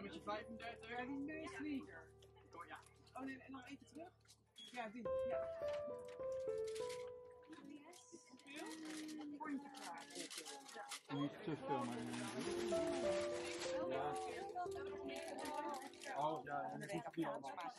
Nummertje 35. Ja, die neus niet. Oh ja. Oh nee, en nog eentje terug. Ja, die. Ja. Rondje Ja. Niet te veel, maar. Ja. Oh ja, en dat is niet allemaal.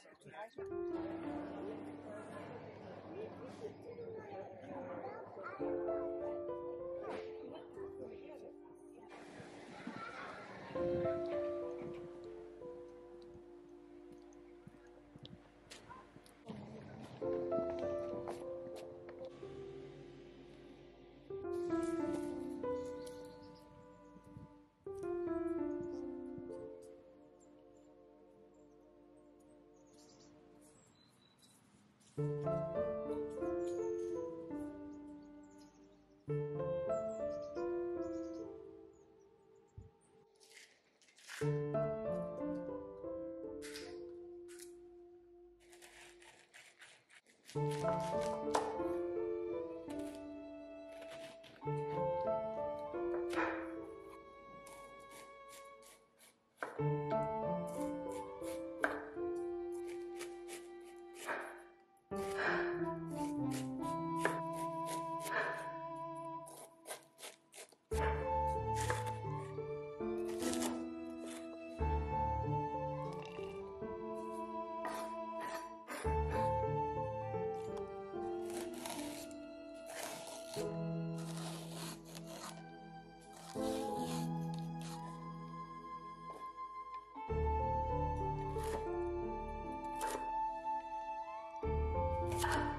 Ah.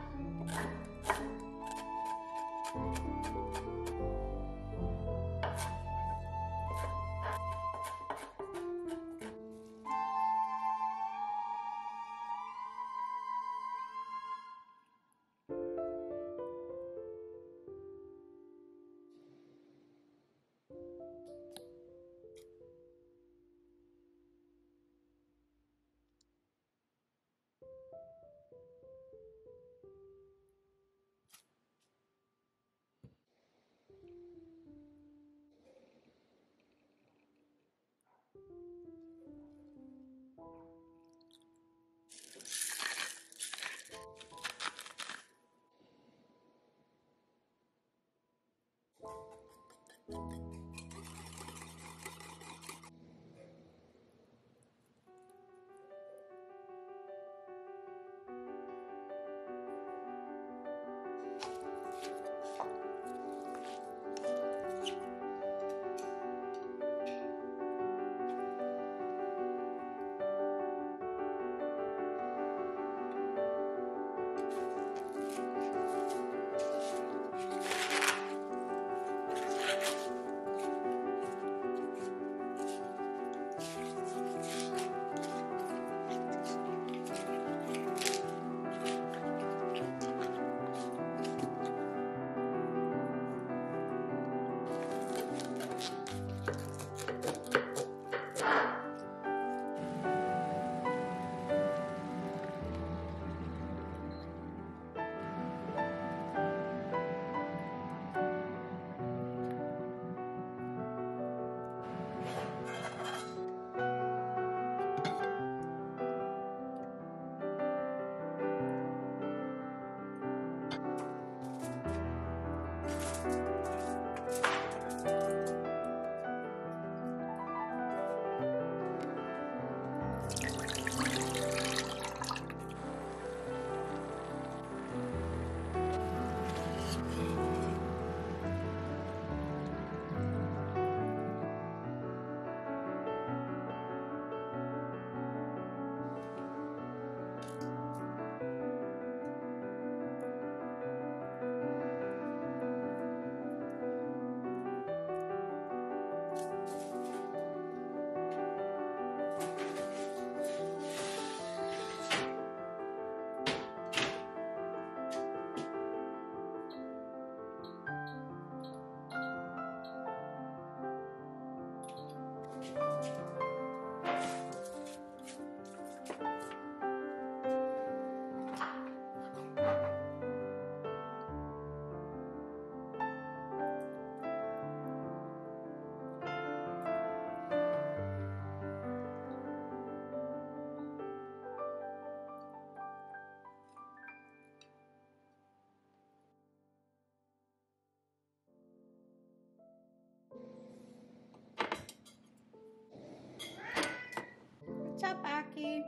happy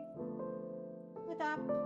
with that.